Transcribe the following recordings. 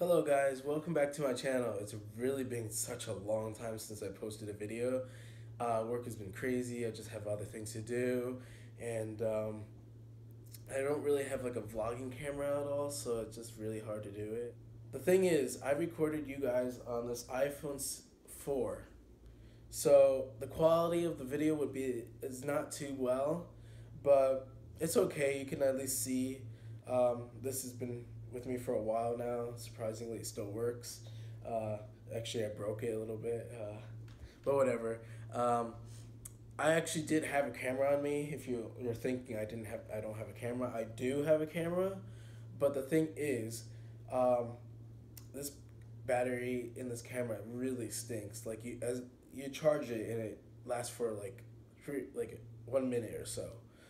Hello guys, welcome back to my channel. It's really been such a long time since I posted a video. Uh, work has been crazy, I just have other things to do, and um, I don't really have like a vlogging camera at all, so it's just really hard to do it. The thing is, I recorded you guys on this iPhone 4, so the quality of the video would be, is not too well, but it's okay, you can at least see. Um, this has been with me for a while now. Surprisingly, it still works. Uh, actually, I broke it a little bit, uh, but whatever. Um, I actually did have a camera on me. If you you're thinking I didn't have, I don't have a camera. I do have a camera, but the thing is, um, this battery in this camera really stinks. Like you as you charge it and it lasts for like three, like one minute or so.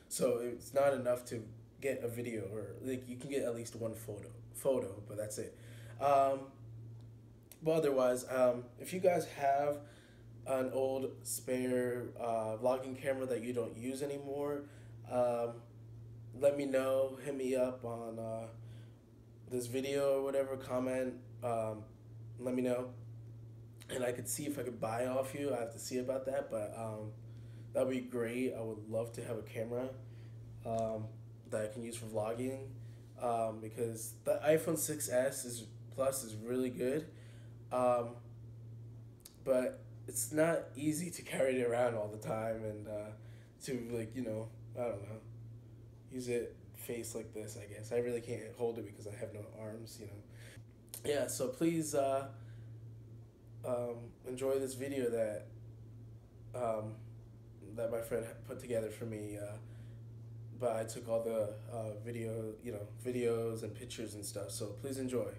So it's not enough to get a video or like you can get at least one photo photo but that's it. Um, but otherwise um, if you guys have an old spare uh, vlogging camera that you don't use anymore um, let me know. Hit me up on uh, this video or whatever comment um, let me know. And I could see if I could buy off you. I have to see about that but um, that would be great. I would love to have a camera. Um, that I can use for vlogging um, because the iPhone 6s is Plus is really good, um, but it's not easy to carry it around all the time and uh, to like you know I don't know use it face like this. I guess I really can't hold it because I have no arms. You know, yeah. So please uh, um, enjoy this video that um, that my friend put together for me. Uh, but I took all the uh, video, you know, videos and pictures and stuff. So please enjoy.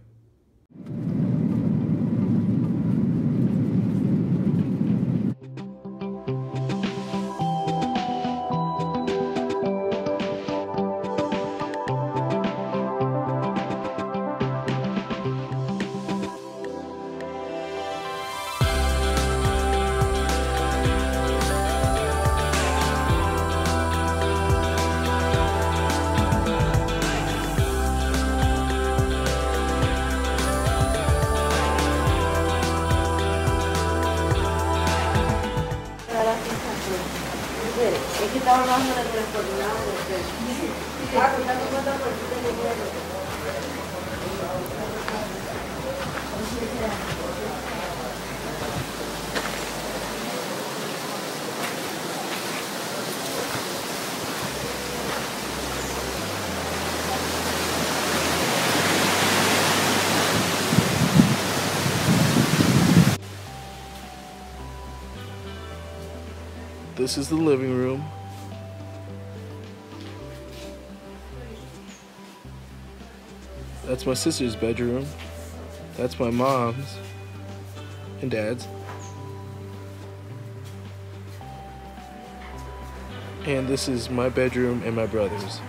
This is the living room. That's my sister's bedroom. That's my mom's and dad's. And this is my bedroom and my brother's.